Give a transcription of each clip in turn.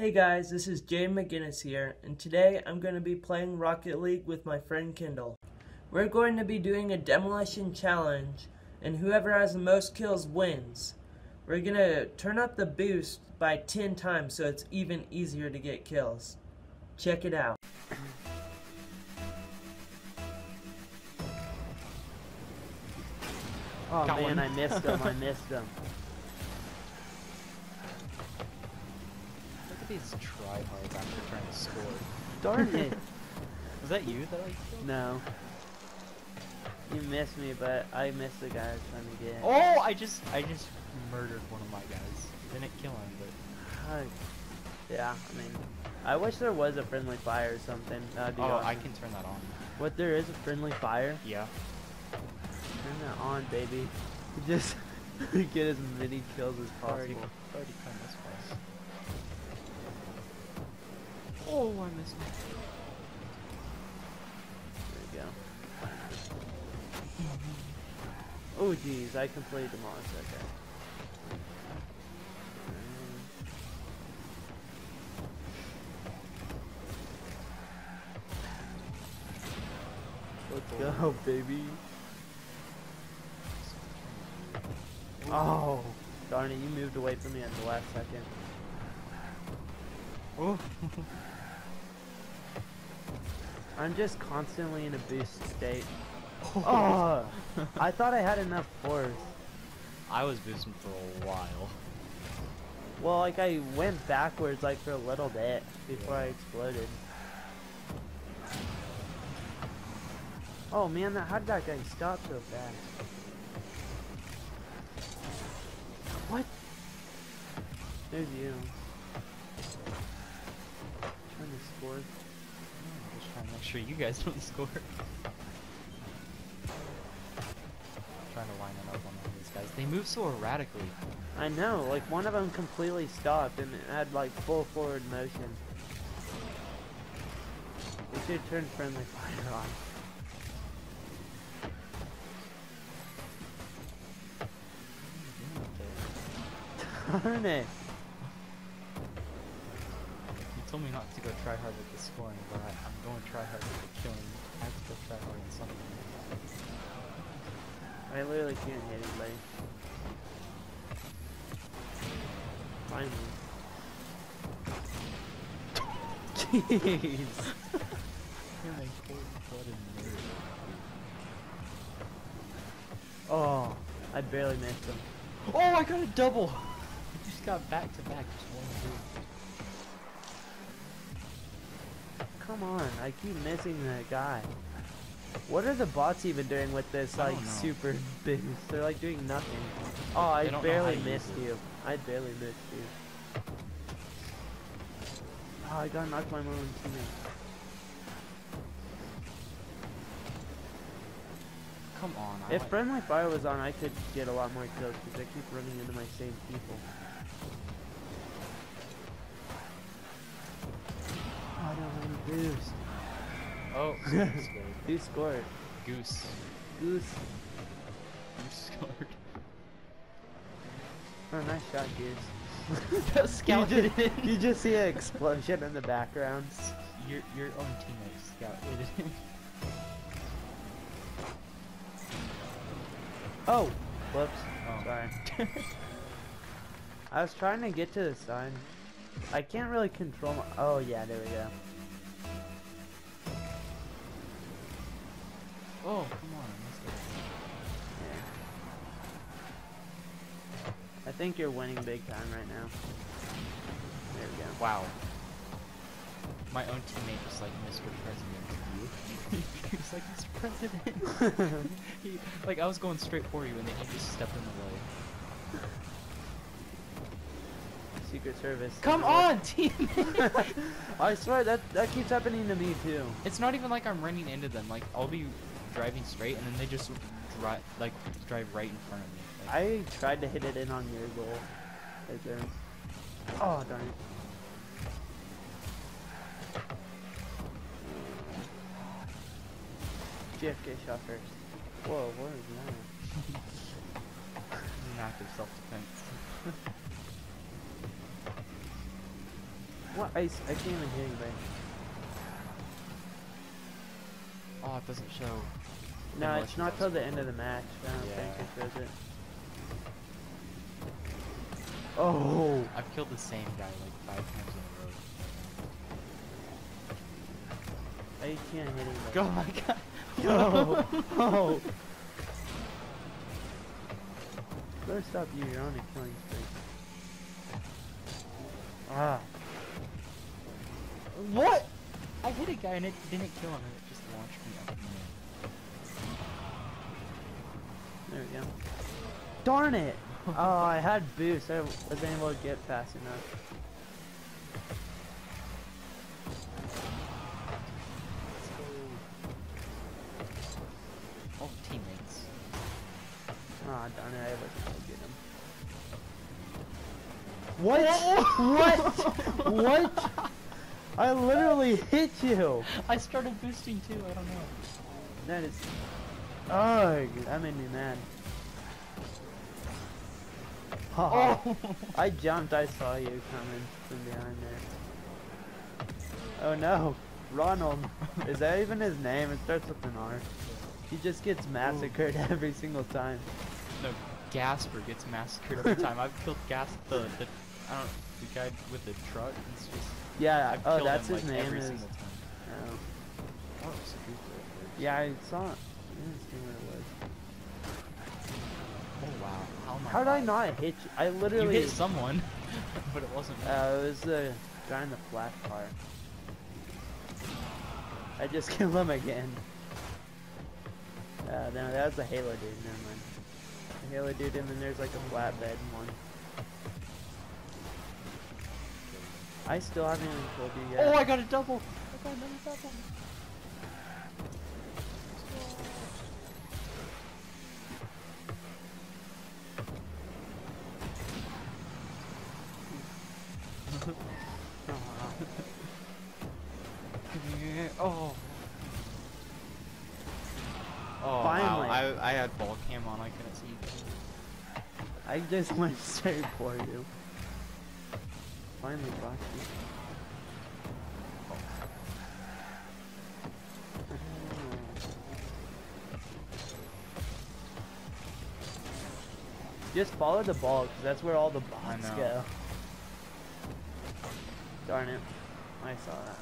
Hey guys, this is Jay McGinnis here, and today I'm going to be playing Rocket League with my friend Kendall. We're going to be doing a demolition challenge, and whoever has the most kills wins. We're going to turn up the boost by 10 times so it's even easier to get kills. Check it out. Oh Got man, one. I missed him. I missed him. Look at these tryhards after trying to score. Darn it. Was that you that I killed? No. You missed me, but I missed the guy I was trying to get. Oh, I just I just murdered one of my guys. Didn't kill him, but Fuck. Yeah, I mean, I wish there was a friendly fire or something. That'd be oh, awesome. I can turn that on. What there is a friendly fire? Yeah. Turn that on, baby. Just get as many kills as Already, possible. already far. Oh, I missed. it. There we go. Oh jeez, I completely demolished that guy. Let's go, baby. Oh. oh, darn it, you moved away from me at the last second. Oh. I'm just constantly in a boost state. Oh, I thought I had enough force. I was boosting for a while. Well, like I went backwards like for a little bit before I exploded. Oh man, that, how did that guy stop so fast? What? There's you. Trying to score. Trying to make sure you guys don't score. I'm trying to line it up on all these guys. They move so erratically. I know, like one of them completely stopped and had like full forward motion. We should turn friendly fire on. Darn it. Told me not to go try hard with the scoring, but I, I'm going try hard with the killing. I have to go try hard on something. I literally can't hit anybody. Finally. Jeez. Oh, I barely missed him. Oh, I got a double! I just got back to back, just one dude. Come on, I keep missing that guy. What are the bots even doing with this like super boost? They're like doing nothing. Oh, I They don't know how barely missed you. I barely missed you. Oh, I got knocked by my own teammate. Come on, I If like- friendly fire was on, I could get a lot more kills because I keep running into my same people. I don't have any boost. Oh. Who scored? Goose. Goose. Goose scored. Oh, nice shot, Goose. You just, you just see an explosion in the background. Your, your own teammate scouted in. Oh! Whoops. Oh. Sorry. I was trying to get to the sign. I can't really control my- Oh, yeah, there we go. Oh, come on, I missed it. Yeah. I think you're winning big time right now. There we go. Wow. My own teammate just like Mr. President. he was like, Mr. President. he, like, I was going straight for you and then he just stepped in the way. Secret Service. Come on, teammate! I swear that that keeps happening to me too. it's not even like I'm running into them. Like, I'll be driving straight and then they just drive, like, drive right in front of me. Like, I tried to hit it in on your goal. Right there. Oh darn it. JFK shot first. Whoa, what is that? an act of self-defense. What? i can't even hit anybody. Oh, it doesn't show. No, it's not till the end of the match. I don't Yeah. think it shows it. Oh! I've killed the same guy like five times in a row. I can't hit anybody. Oh my god. Oh! oh. Better stop you, you're on a killing streak. Ah. What? I hit a guy and it didn't kill him it just launched me up in. There we go. Darn it! oh, I had boost. I wasn't able to get fast enough. Let's. Oh, teammates. Ah, darn it, I wasn't able to get him. What? what? what? I literally hit you! I started boosting too, I don't know. That is... Ugh, that made me mad. Haha. Oh! I jumped, I saw you coming from behind there. Oh no, Ronald. Is that even his name? It starts with an R. He just gets massacred every single time. No, Casper gets massacred every time. I've killed Gas the, the I don't the guy with the truck. It's just Yeah, I've oh, that's him, his like, name every is... single time. Oh. Oh, it's a Google. Yeah, I saw it. I didn't see what it was. Oh wow. How? How did I not hit you? I literally You hit someone, but it wasn't. me. Uh, it was the guy in the flash car. I just killed him again. Uh, no, that was the Halo dude, never mind. The Halo dude, and then there's like a flatbed one. I still haven't even killed you yet. Oh, I got a double. I got another double. oh. Oh, Finally. Oh, wow. I, I had ball cam on, I couldn't see. I just went straight for you. Finally got you. Just follow the ball, because that's where all the I bots go. Darn it. I saw that.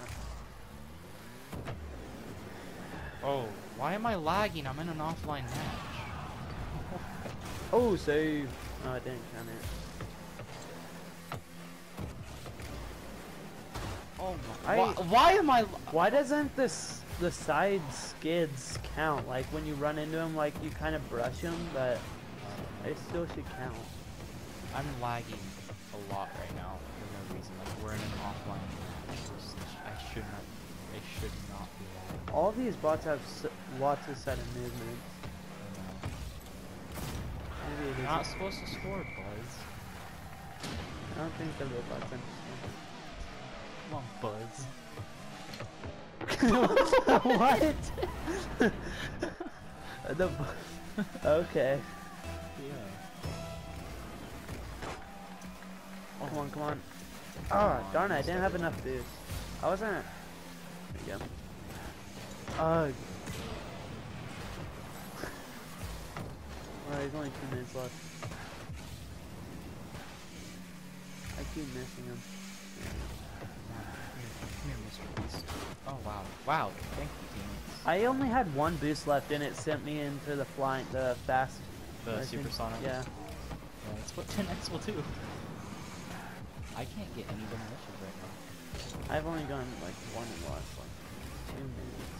Oh, why am I lagging? I'm in an offline match. Oh, save! No, it didn't count it. Oh my. I- why, why am I? Why doesn't this the side skids count? Like when you run into them, like you kind of brush them, but they still should count. I'm lagging a lot right now for no reason. Like we're in an offline match. I should not. I should not be lagging. All these bots have s- lots of sudden movements. Maybe it You're not isn't. supposed to score, Buzz. I don't think the robots understand. Come on, Buzz. what? the okay. Yeah. Come on, come on. Oh, darn it, I didn't have enough boost. I wasn't... There you go. Ugh. Well, there's only two minutes left. I keep missing him. Come here, Mr. Beast. Oh wow, wow! Thank you, teammates. I only had one boost left and it sent me into the flying, the fast. The supersonic. Yeah. Yeah, that's what 10x will do. I can't get any demolitions right now. I've only gone like one in the last like two minutes.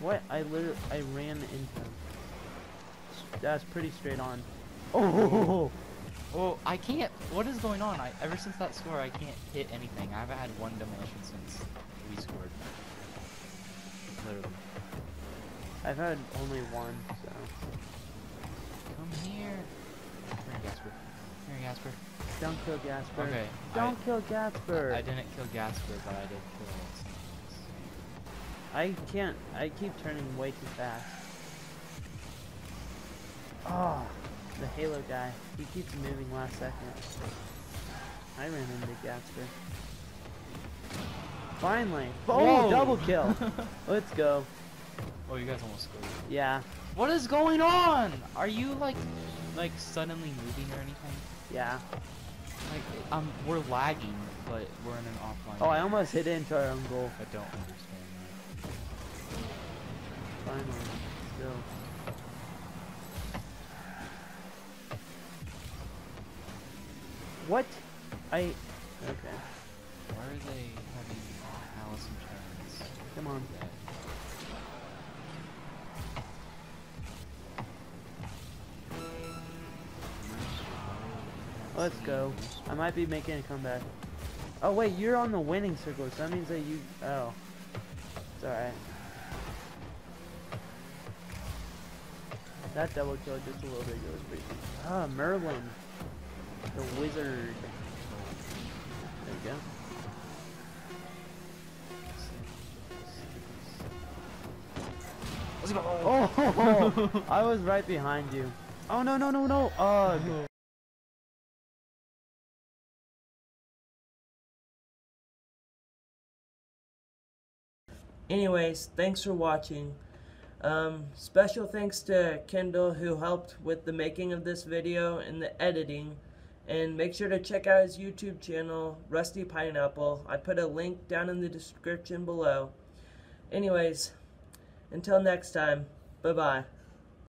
What? I literally I ran into him. That's pretty straight on. Oh! I can't. What is going on? I ever since that score, I can't hit anything. I haven't had one demolition since we scored. Literally. I've had only one, so. Come here. Come here, Casper. Come here, Casper. Don't kill Casper. Okay. Don't kill Casper. I, I didn't kill Casper, but I did kill someone else. I can't. I keep turning way too fast. Oh, the Halo guy. He keeps moving last second. I ran into Gaster. Finally! Oh, Whoa. double kill! Let's go. Oh, you guys almost scored. Yeah, What is going on? Are you like, like suddenly moving or anything? yeah. Like, um, we're lagging, but we're in an offline. Oh, I almost hit into our own goal. I don't understand that. Finally. Let's go. What? I... Okay. Why are they having Alice in Chains? Come on. Let's go. I might be making a comeback. Oh wait, you're on the winning circle, so that means that you... Oh. It's alright. That double kill just a little bit goes pretty Ah, Merlin. The wizard. There you go. Let's go. Oh! I was right behind you. Oh no no no no! Ugh. Anyways, thanks for watching. Um, special thanks to Kendall who helped with the making of this video and the editing. And make sure to check out his YouTube channel, Rusty Pineapple. I put a link down in the description below. Anyways, until next time, bye bye.